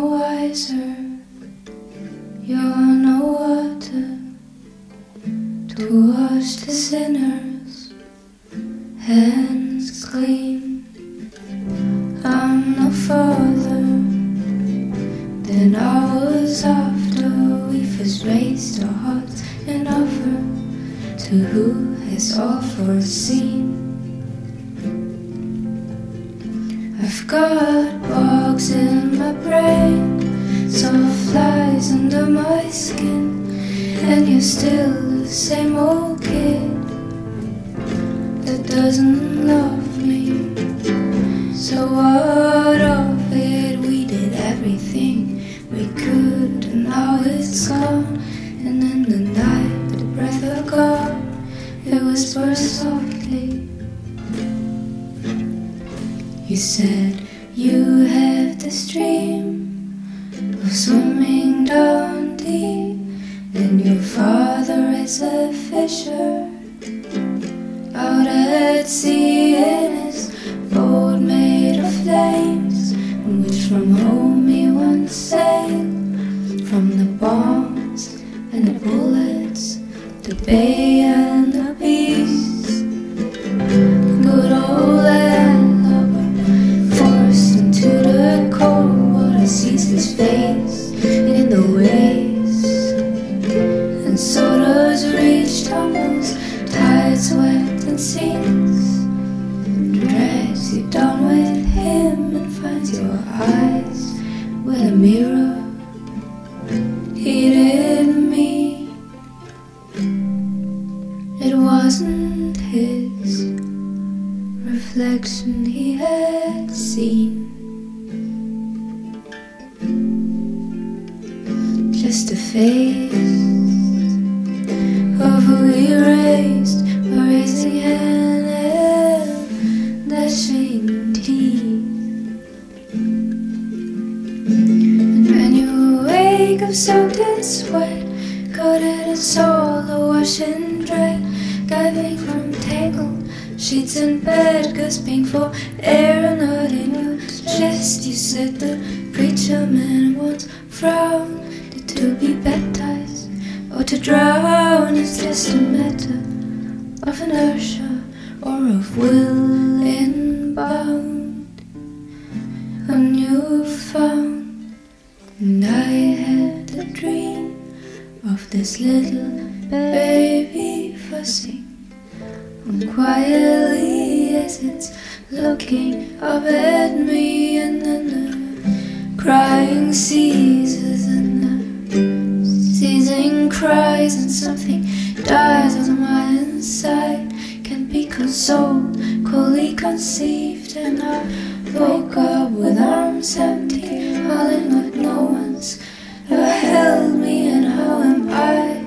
no wiser. You're no water to wash the sinners' hands clean. I'm no father than was after we first raised our hearts and offer to who has all foreseen. I've got bugs in my brain, sawflies under my skin, and you're still the same old kid that doesn't love me. So what of it? We did everything we could, and now it's gone. And in the night, the breath of God, it whispers softly. You said you have this dream of swimming down deep, and your father is a fisher out at sea in his boat made of flames, on which from home he once sailed. From the bombs and the bullets, the bay and and drags you down with him and finds your eyes with a mirror. He did me. It wasn't his reflection he had seen. Just a face of who he raised, raising hand and dashing teeth. And when you wake up soaked in sweat, coated in soul, awash in dread, diving from tangled sheets in bed, gasping for air, knot in your chest. You said the preacher man once frowned to be baptized or to drown is just a matter of inertia or of will inbound. A new found, and I had a dream of this little baby fussing on quietly as it's looking up at me, and then the crying ceases, and cries, and something dies on my inside. Can be consoled, coldly conceived, and I woke up with arms empty, falling like no one's ever held me, and how am I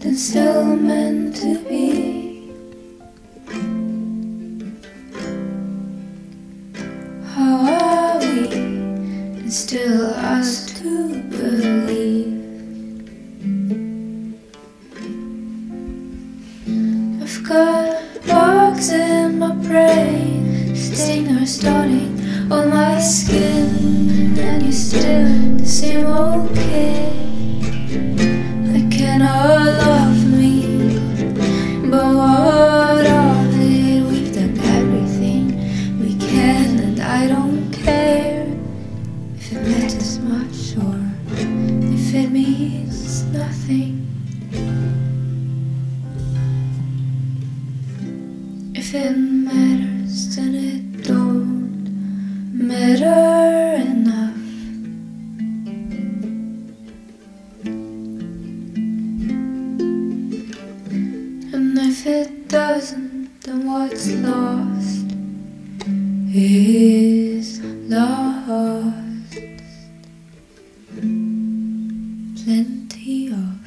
then still meant to be? How are we and still asked to believe? Brain, stinger starting on my skin, and you're still the same old kid. I cannot love me, but what of it? We've done everything we can, and I don't care if it matters much or if it means nothing. If it matters, then it matter enough. And if it doesn't, then what's lost is lost. Plenty of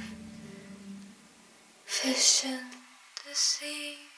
fish in the sea.